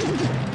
you